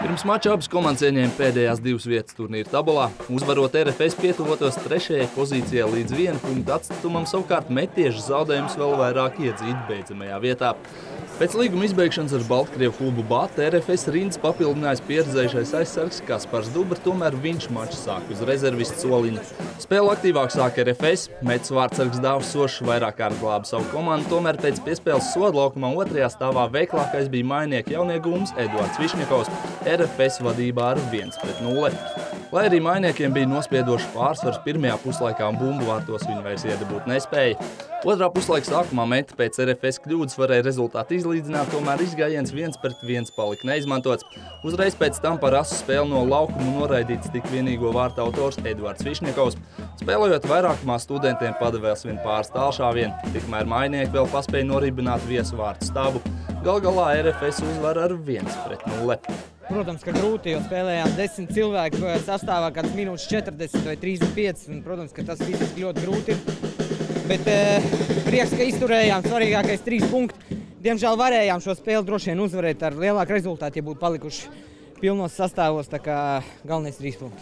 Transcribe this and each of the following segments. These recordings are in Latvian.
Pirms mača abas komandas ieņēma pēdējās divas vietas turnīra tabulā. Uzvarot RFS pietuvotos trešajai pozīcijai līdz vienu punktu atstatumam, savukārt metiešu zaudējums vēl vairāk iedzīt beidzamajā vietā. Pēc līguma izbeigšanas ar Baltkrievu klubu Bāta RFS rindas papildinājis pieredzējušais aizsargs Kaspars Dubra, tomēr viņš maču sāk uz rezervistu soliņa. Spēlu aktīvāk sāk RFS, Mets vārdsargs Dāvs Sošs vairāk kārt glāba savu komandu, tomēr pēc piespēles soda laukumā otrajā stāvā veiklākais bija mainieki jauniegums Eduards Višņakovs, RFS vadībā ar 1 pret 0. Lai arī mainiekiem bija nospiedošs pārsvars pirmajā puslaikā un bumbu vārtos viņi vairs iedabūt nespēja. Otrā puslaika sākumā meta pēc RFS kļūdas varēja rezultātu izlīdzināt, tomēr izgājiens viens pret viens palika neizmantots. Uzreiz pēc tam par asu spēli no laukuma noraidīts tik vienīgo vārta autors Eduards Višņakovs. Spēlējot vairākumā studentiem padavēls vien pāris tālšāvien, tikmēr mainieki vēl paspēja noribināt viesu vārtu stabu. Gal galā RFS uzvar ar 1 pret 0. Protams, ka grūti, jo spēlējām desmit cilvēku sastāvā kāds minūtes 40 vai 35. Un, protams, ka tas fiziski ļoti grūti ir. Bet eh, prieks, ka izturējām svarīgākais trīs punkti. Diemžēl varējām šo spēli droši vien uzvarēt ar lielāku rezultātu, ja būtu palikuši pilnos sastāvos. Tā kā galvenais trīs punkti.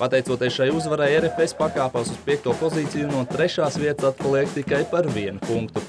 Pateicoties šai uzvarai, RFS pakāpās uz piekto pozīciju no trešās vietas atpaliek tikai par vienu punktu.